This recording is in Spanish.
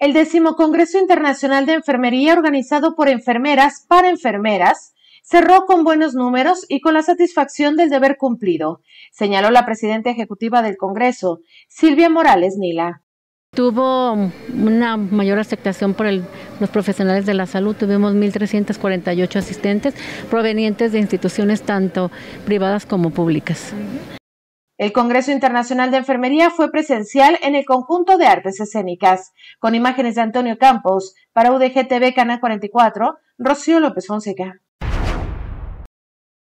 El décimo Congreso Internacional de Enfermería organizado por enfermeras para enfermeras cerró con buenos números y con la satisfacción del deber cumplido, señaló la presidenta ejecutiva del Congreso, Silvia Morales Nila. Tuvo una mayor aceptación por los profesionales de la salud. Tuvimos 1.348 asistentes provenientes de instituciones tanto privadas como públicas. El Congreso Internacional de Enfermería fue presencial en el conjunto de artes escénicas, con imágenes de Antonio Campos para UDG TV Canal 44, Rocío López Fonseca.